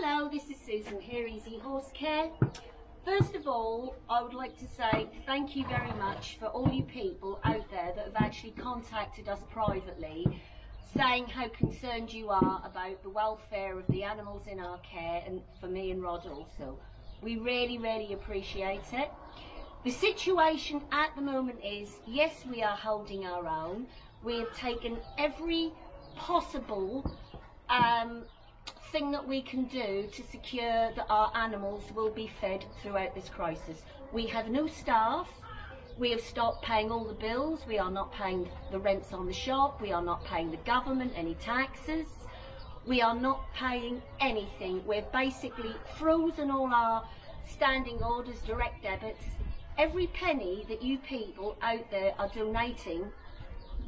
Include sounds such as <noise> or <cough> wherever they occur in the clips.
Hello, this is Susan here, Easy Horse Care. First of all, I would like to say thank you very much for all you people out there that have actually contacted us privately saying how concerned you are about the welfare of the animals in our care and for me and Rod also. We really, really appreciate it. The situation at the moment is, yes, we are holding our own. We have taken every possible um, thing that we can do to secure that our animals will be fed throughout this crisis. We have no staff. We have stopped paying all the bills. We are not paying the rents on the shop. We are not paying the government any taxes. We are not paying anything. We're basically frozen all our standing orders, direct debits. Every penny that you people out there are donating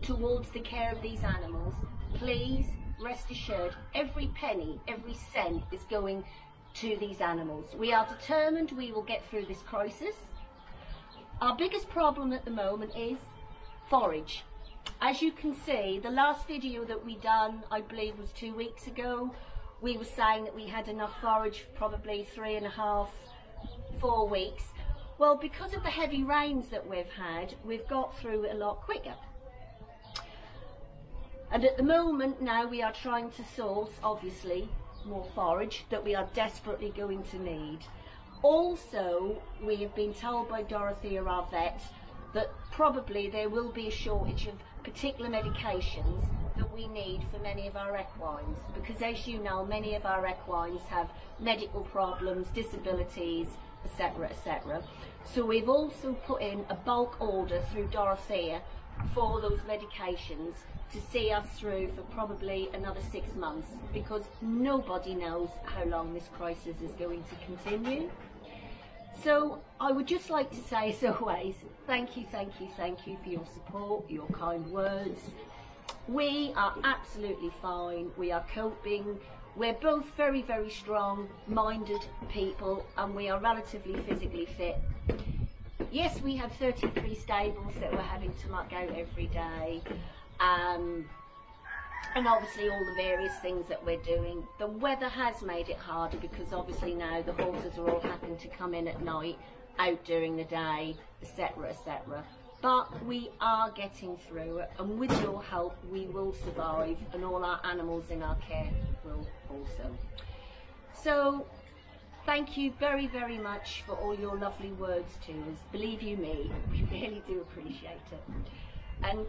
towards the care of these animals, please rest assured, every penny, every cent is going to these animals. We are determined we will get through this crisis. Our biggest problem at the moment is forage. As you can see, the last video that we done, I believe was two weeks ago, we were saying that we had enough forage for probably three and a half, four weeks. Well, because of the heavy rains that we've had, we've got through it a lot quicker. And at the moment now we are trying to source, obviously, more forage that we are desperately going to need. Also, we have been told by Dorothea, our vet, that probably there will be a shortage of particular medications that we need for many of our equines because as you know many of our equines have medical problems, disabilities, etc etc. So we've also put in a bulk order through Dorothea for those medications to see us through for probably another six months because nobody knows how long this crisis is going to continue. So I would just like to say <laughs> as always, thank you, thank you, thank you for your support, your kind words. We are absolutely fine, we are coping, we're both very, very strong minded people and we are relatively physically fit. Yes, we have 33 stables that we're having to out every day. Um, and obviously all the various things that we're doing. The weather has made it harder because obviously now the horses are all having to come in at night, out during the day, etc, etc. But we are getting through it and with your help we will survive and all our animals in our care will also. So thank you very, very much for all your lovely words to us. Believe you me, <laughs> we really do appreciate it. And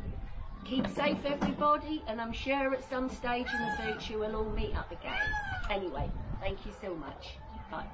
keep safe, everybody, and I'm sure at some stage in the future we'll all meet up again. Anyway, thank you so much. Bye.